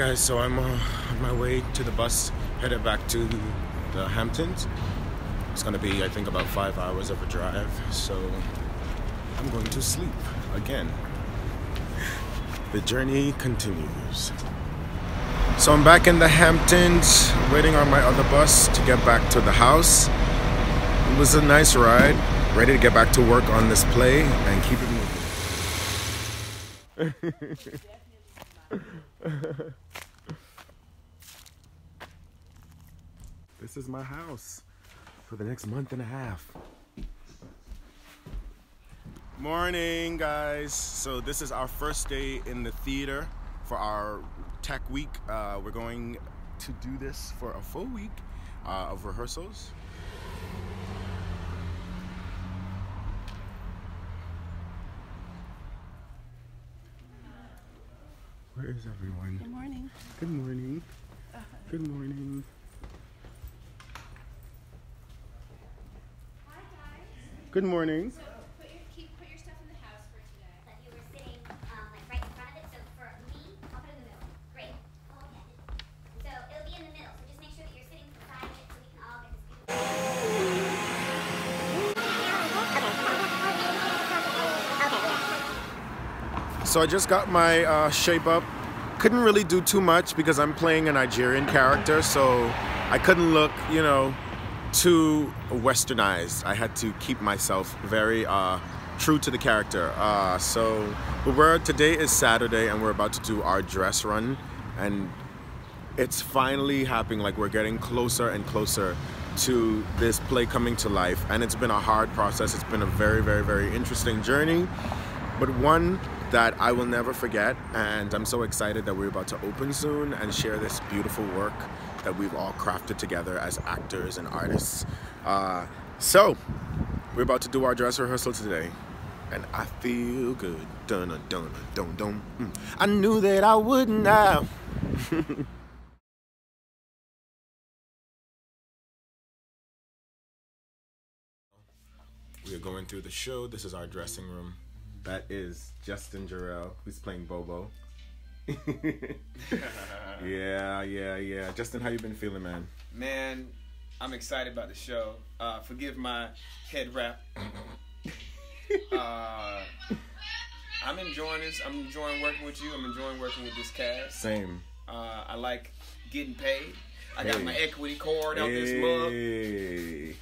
guys, so I'm uh, on my way to the bus, headed back to the Hamptons. It's gonna be, I think, about five hours of a drive, so I'm going to sleep again. The journey continues. So I'm back in the Hamptons, waiting on my other bus to get back to the house. It was a nice ride, ready to get back to work on this play and keep it moving. This is my house for the next month and a half. Morning, guys. So, this is our first day in the theater for our tech week. Uh, we're going to do this for a full week uh, of rehearsals. Where is everyone? Good morning. Good morning. Uh-huh. Good morning. Good morning. So I just got my uh, shape up. Couldn't really do too much because I'm playing a Nigerian character, so I couldn't look, you know, too westernized. I had to keep myself very uh, true to the character. Uh, so, we're today is Saturday, and we're about to do our dress run, and it's finally happening. Like we're getting closer and closer to this play coming to life, and it's been a hard process. It's been a very, very, very interesting journey, but one that I will never forget. And I'm so excited that we're about to open soon and share this beautiful work that we've all crafted together as actors and artists. Uh, so, we're about to do our dress rehearsal today. And I feel good. Dun dun dun dun. Mm. I knew that I would now. we are going through the show. This is our dressing room. That is Justin Jarrell, who's playing Bobo. yeah, yeah, yeah. Justin, how you been feeling, man? Man, I'm excited about the show. Uh, forgive my head wrap. uh, I'm enjoying this. I'm enjoying working with you. I'm enjoying working with this cast. Same. Uh, I like getting paid. I got Hey. my equity card out this mug.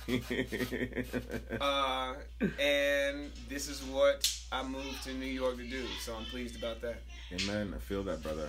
Uh, and this is what I moved to New York to do. So I'm pleased about that. Amen. I feel that, brother.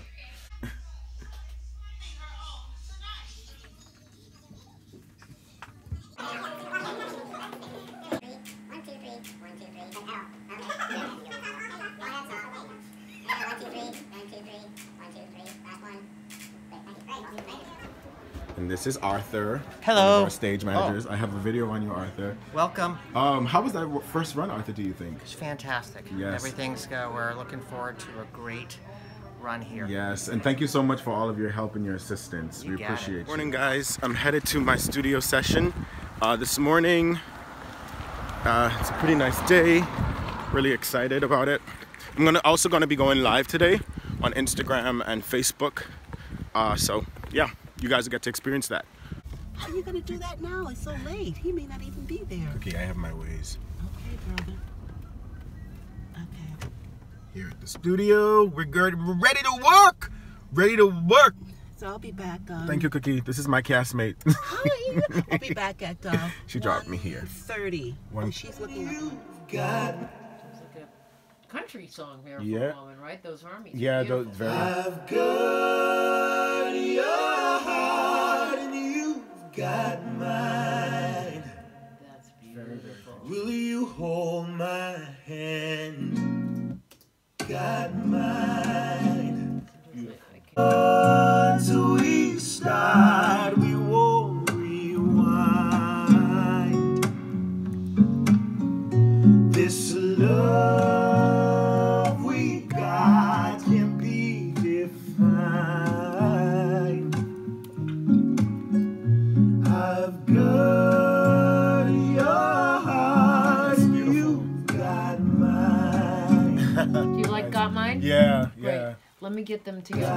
And this is Arthur. one Hello. of our stage managers. I have a video on you, Arthur. Welcome. Um, how was that first run, Arthur? Do you think? It's fantastic. Yes. Everything's uh, we're looking forward to a great run here. Yes, and thank you so much for all of your help and your assistance. You we got it. appreciate you. Morning, guys. I'm headed to my studio session. Uh, this morning, uh, it's a pretty nice day. Really excited about it. I'm gonna also gonna be going live today on Instagram and Facebook. Uh, so yeah, you guys get to experience that. How are you gonna do that now? It's so late. He may not even be there. Okay, I have my ways. Okay, brother. Okay. Here at the studio, we're good. We're ready to work. Ready to work. So I'll be back. Um, Thank you, Cookie. This is my castmate. How are you? I'll be back at. Uh, She dropped me here. Thirty. One- Oh, she's looking up. It's like a country song there for Yeah. a moment, right? Those harmonies. yeah, Beautiful. those very. I've got your Will you hold my hand? Got mine. Mine. Do you like Got Mine? Yeah, Great. yeah. Let me get them together.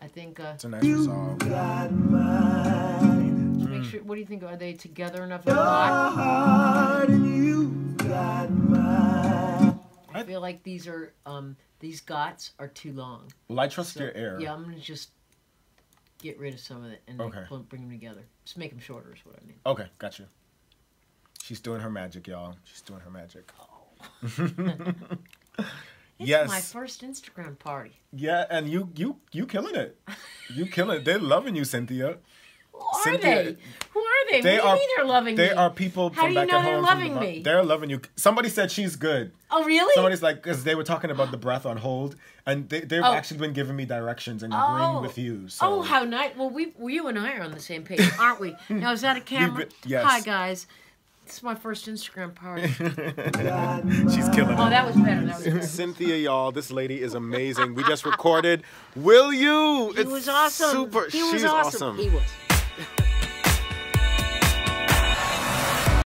I I think. Uh, It's a nice resolve. got mine. make sure. What do you think? Are they together enough? Or Your heart and you got mine. I feel like these are um these gots are too long. Well, I trust So, your air. Yeah, I'm gonna just get rid of some of it and Okay. like, bring them together. Just make them shorter is what I mean. Okay, got you. She's doing her magic, y'all. She's doing her magic. It's yes. my first Instagram party. Yeah, and you you you killing it. You killing it. They're loving you, Cynthia. Who are Cynthia- they? Who are they? They what do are- you mean they're loving They me? are people How from back know at they're home. loving the- me? They're loving you. Somebody said she's good. oh, really? Somebody's like, because they were talking about the breath on hold, and they, they've Oh. actually been giving me directions and Oh. agreeing with you. So. Oh, how nice! Well, we, you and I are on the same page, aren't we? Now is that a camera? been- yes. Hi guys, this is my first Instagram party. She's killing oh, it. that was better. That was better. Cynthia, y'all, this lady is amazing. We just recorded. Will you? He was awesome. Super. He was She's awesome. awesome. He was.